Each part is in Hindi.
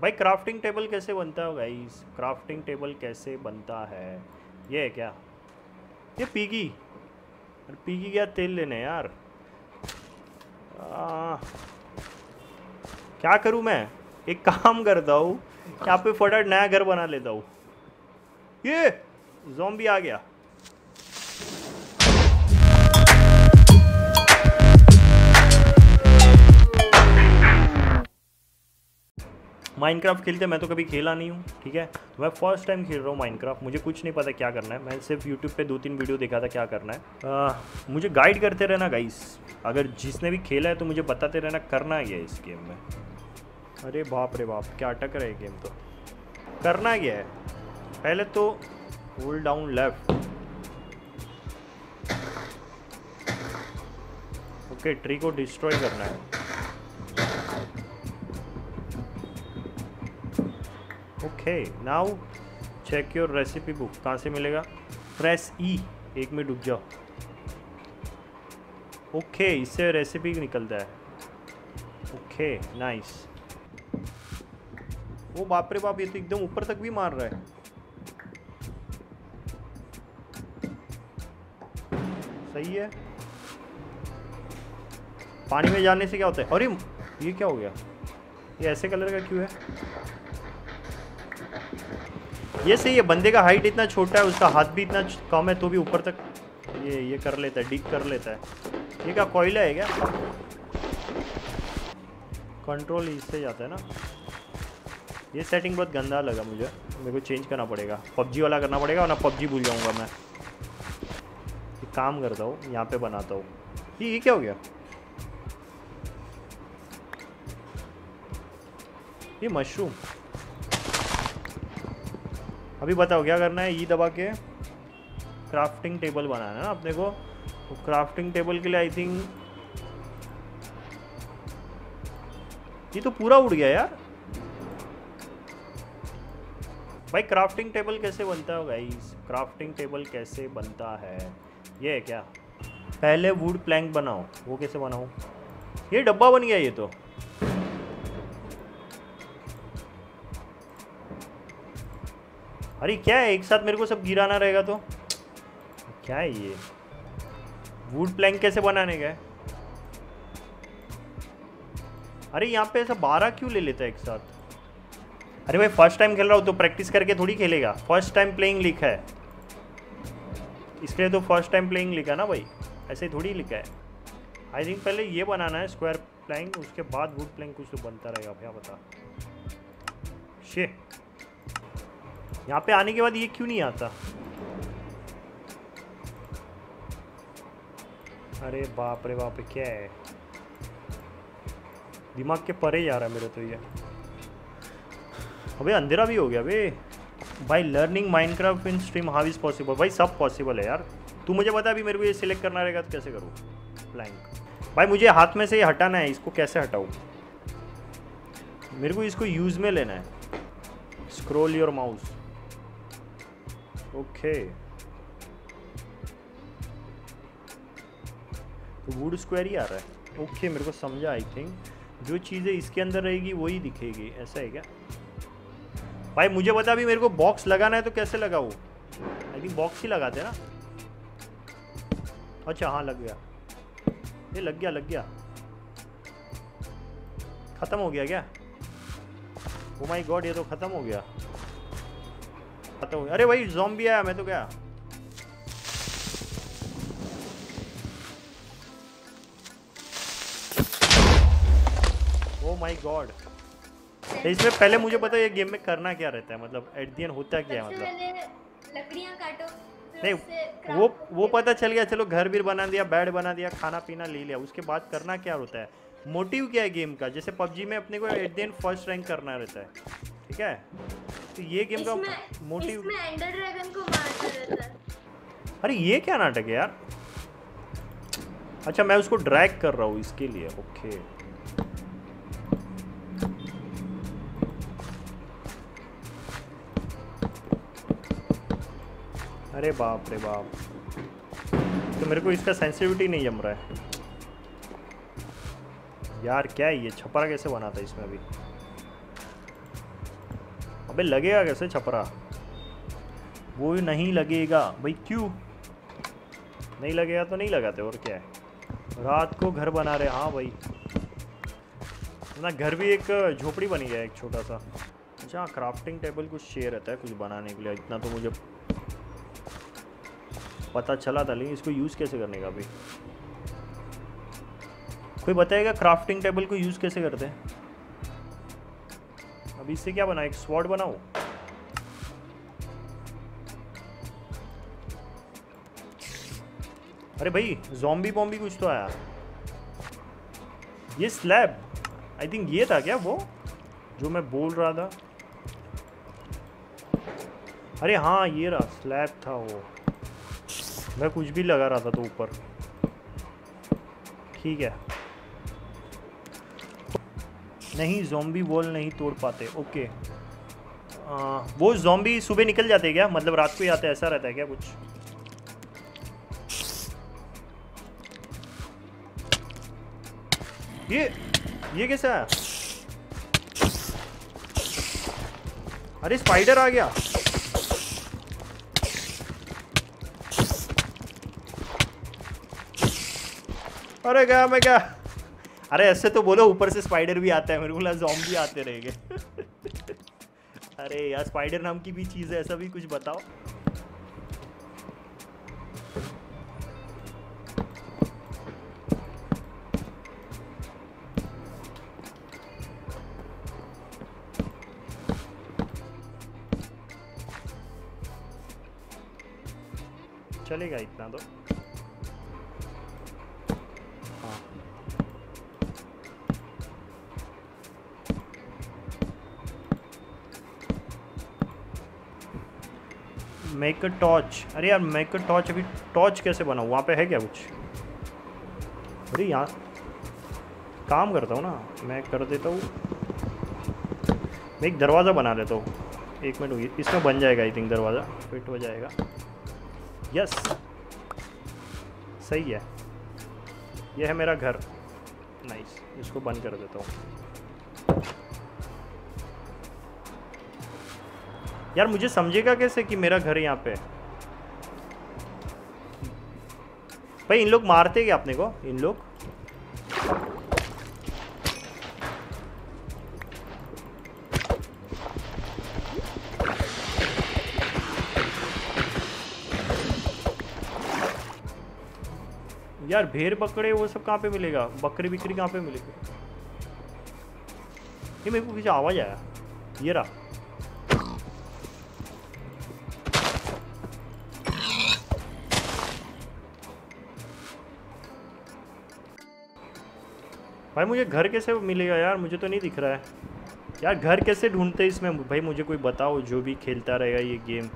भाई क्राफ्टिंग टेबल कैसे बनता है गाइस क्राफ्टिंग टेबल कैसे बनता है? ये है क्या? ये पीगी अरे पीगी क्या तेल लेने यार? आ, क्या करूँ मैं? एक काम करता हूँ यहाँ पे फटाफट नया घर बना लेता हूँ। ये जॉम्बी आ गया। माइनक्राफ्ट खेलते मैं तो कभी खेला नहीं हूँ ठीक है? तो मैं फ़र्स्ट टाइम खेल रहा हूँ माइनक्राफ्ट मुझे कुछ नहीं पता क्या करना है। मैं सिर्फ़ यूट्यूब पे दो तीन वीडियो देखा था क्या करना है। आ, मुझे गाइड करते रहना गाइस अगर जिसने भी खेला है तो मुझे बताते रहना करना है इस गेम में? अरे बाप रे बाप क्या अटक रहा गेम तो। करना क्या है? पहले तो hold down left okay tree को डिस्ट्रॉय करना है। Okay now check your recipe book कहाँ से मिलेगा? प्रेस ई e, एक मिनट रुक जाओ। ओके okay, इससे रेसिपी निकलता है। ओके नाइस वो बाप रे बाप ये तो एकदम ऊपर तक भी मार रहा है। सही है। पानी में जाने से क्या होता है? अरे ये क्या हो गया? ये ऐसे कलर का क्यों है? ये सही है, बंदे का हाइट इतना छोटा है, उसका हाथ भी इतना कम है तो भी ऊपर तक ये ये कर लेता है डिग कर लेता है। ये क्या कोयला है क्या? कंट्रोल इससे जाता है ना? ये सेटिंग बहुत गंदा लगा मुझे। मेरे को चेंज करना पड़ेगा। पबजी वाला करना पड़ेगा और ना पबजी भूल जाऊँगा मैं। एक काम करता हूँ, यहाँ पे बनाता हूँ। ये ये क्या हो गया? ये मशरूम अभी बताओ, क्या करना है? ई दबा के क्राफ्टिंग टेबल बनाना है ना अपने को। तो क्राफ्टिंग टेबल के लिए आई थिंक ये तो पूरा उड़ गया यार। भाई क्राफ्टिंग टेबल कैसे बनता है गाइस क्राफ्टिंग टेबल कैसे बनता है? ये है क्या? पहले वुड प्लैंक बनाओ। वो कैसे बनाओ ये डब्बा बन गया ये तो। अरे क्या है? एक साथ मेरे को सब गिराना रहेगा तो? क्या है ये? वुड प्लैंक कैसे बनाने का अरे यहाँ पे ऐसा बारह क्यों ले लेता है एक साथ? अरे भाई फ़र्स्ट टाइम खेल रहा हूँ तो प्रैक्टिस करके थोड़ी खेलेगा। फ़र्स्ट टाइम प्लेइंग लिखा है। इसके लिए तो फ़र्स्ट टाइम प्लेइंग लिखा ना भाई? ऐसे थोड़ी लिखा है। आई थिंक पहले ये बनाना है स्क्वायर प्लैंक उसके बाद वुड प्लैंक कुछ तो बनता रहेगा भैया बता शे यहाँ पे आने के बाद ये क्यों नहीं आता? अरे बाप रे बाप क्या है? दिमाग के परे जा रहा है मेरे तो ये। अबे, अंधेरा भी हो गया बे। भाई learning Minecraft in stream how is possible भाई, सब पॉसिबल है यार। तू मुझे बता अभी मेरे को ये सिलेक्ट करना रहेगा तो कैसे करूँ? ब्लैंक भाई, मुझे हाथ में से ये हटाना है, इसको कैसे हटाऊँ? मेरे को इसको यूज़ में लेना है। स्क्रोल योर माउस ओके तो वुड स्क्वायर ही आ रहा है। ओके मेरे को समझा आई थिंक जो चीज़ें इसके अंदर रहेगी, वही दिखेगी। ऐसा है क्या? भाई, मुझे बता अभी मेरे को बॉक्स लगाना है तो कैसे लगा वो आई थिंक बॉक्स ही लगाते ना? अच्छा हाँ लग गया। ये लग गया लग गया। ख़त्म हो गया क्या? ओ माय गॉड ये तो ख़त्म हो गया। आता हूँ अरे भाई भी आया मैं तो क्या ओ माय गॉड इसमें पहले मुझे पता है ये गेम में करना क्या रहता है मतलब एट दी एंड होता क्या है मतलब? लकड़ियाँ काटो नहीं वो वो पता चल गया चलो घर भी बना दिया बेड बना दिया खाना पीना ले लिया उसके बाद करना क्या होता है? मोटिव क्या है गेम का? जैसे पबजी में अपने को at the end first rank करना रहता है ठीक है? तो ये गेम का मोटिव एंडर ड्रैगन को मारता रहता है। अरे ये क्या नाटक है यार? अच्छा मैं उसको ड्रैग कर रहा हूँ इसके लिए ओके अरे बाप रे बाप। तो मेरे को इसका सेंसिटिविटी नहीं जम रहा है। यार, क्या है ये? छपरा कैसे बना था इसमें अभी? अबे, लगेगा कैसे छपरा? वो नहीं लगेगा। भाई, क्यों? नहीं लगेगा तो नहीं लगाते, और क्या है? रात को घर बना रहे हाँ। भाई। ना, घर भी एक झोपड़ी बनी है, एक छोटा सा। अच्छा क्राफ्टिंग टेबल कुछ शेयर रहता है, कुछ बनाने के लिए। इतना तो मुझे पता चला था, लेकिन इसको यूज़ कैसे करने का अभी? कोई बताएगा क्राफ्टिंग टेबल को यूज़ कैसे करते हैं? अभी इससे क्या बना एक स्वॉर्ड बनाओ अरे भाई जॉम्बी बॉम्बी कुछ तो आया। ये स्लैब आई थिंक ये था क्या वो? जो मैं बोल रहा था। अरे हाँ ये रहा स्लैब था वो। मैं कुछ भी लगा रहा था तो ऊपर। ठीक है। नहीं जॉम्बी वॉल नहीं तोड़ पाते। ओके आ, वो जॉम्बी सुबह निकल जाते क्या? मतलब रात को ही आते ऐसा रहता है क्या कुछ? ये ये कैसा है? अरे स्पाइडर आ गया। अरे गया मैं क्या अरे ऐसे तो बोलो, ऊपर से स्पाइडर भी आता है, मेरे को जॉम्बी आते रहेंगे। अरे यार स्पाइडर नाम की भी चीज़ है, ऐसा भी कुछ बताओ। चलेगा इतना तो। मेक टॉर्च अरे यार मेक टॉर्च अभी टॉर्च कैसे बनाऊँ? वहाँ पे है क्या कुछ? अरे यहाँ काम करता हूँ ना। मैं कर देता हूँ। मैं एक दरवाज़ा बना लेता हूँ। एक मिनट इसमें बन जाएगा आई थिंक दरवाज़ा। फिट हो जाएगा। यस सही है। यह है मेरा घर। नाइस इसको बंद कर देता हूँ। यार मुझे समझेगा कैसे कि मेरा घर यहाँ पे भाई, इन लोग मारते क्या अपने को? इन लोग? यार, भेड़ बकरे वो सब कहाँ पे मिलेगा? बकरी बिक्री कहाँ पे मिलेगी? ये मेरे को किसी आवाज़ आया। ये रहा। भाई मुझे घर कैसे मिलेगा यार? मुझे तो नहीं दिख रहा है। यार घर कैसे ढूंढते इसमें? भाई मुझे कोई बताओ जो भी खेलता रहेगा ये गेम।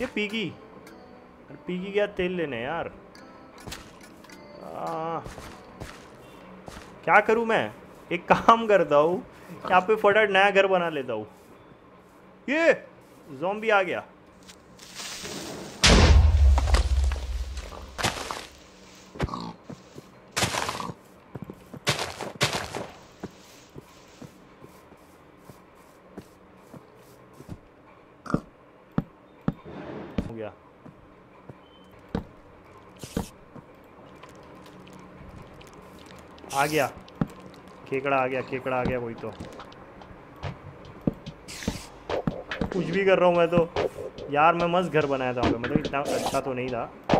ये पीगी। पीगी क्या तेल लेने यार? आ, क्या करूँ मैं? एक काम करता हूँ यहाँ पे फटाफट नया घर बना लेता हूँ। ये जॉम्बी आ गया। हो गया। आ गया। केकड़ा आ गया केकड़ा आ गया वही तो। कुछ भी कर रहा हूँ मैं तो। यार, मैं मस्त घर बनाया था मतलब इतना अच्छा तो नहीं था।